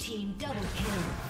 Team double kill.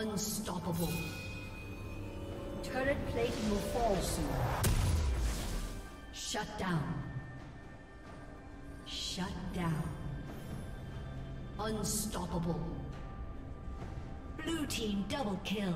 Unstoppable. Turret plating will fall soon. Shut down. Shut down. Unstoppable. Blue team double kill.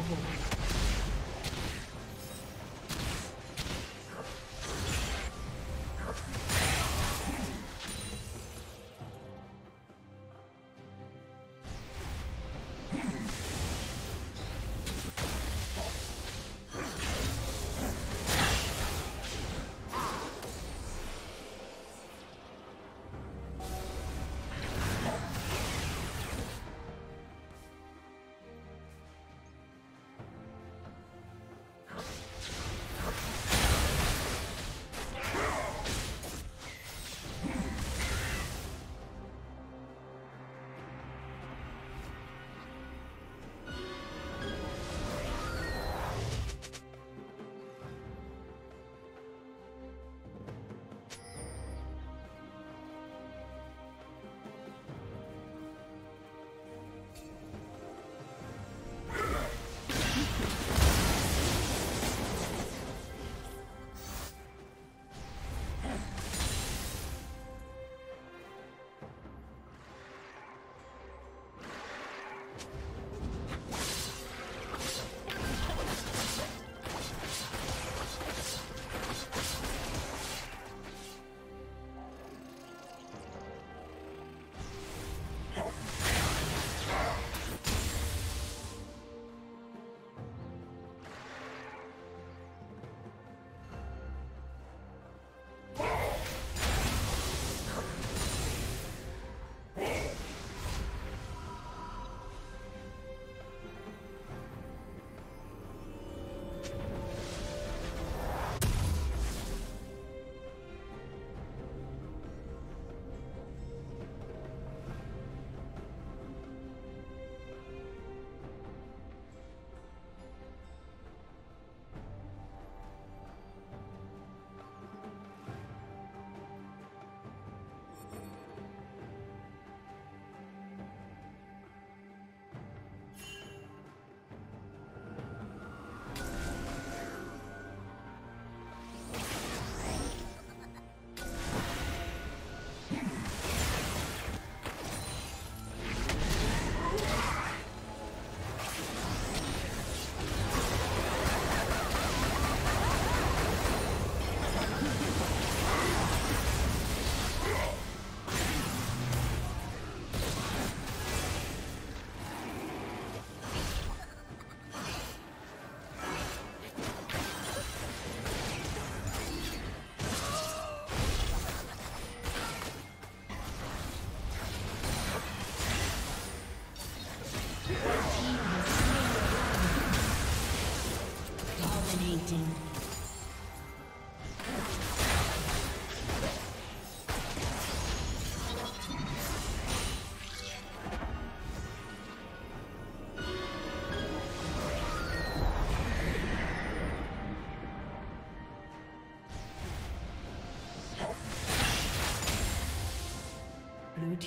Unstoppable.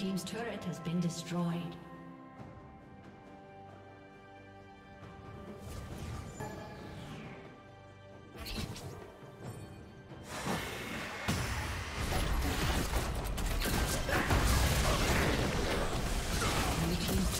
Team's turret has been destroyed. Blue Team's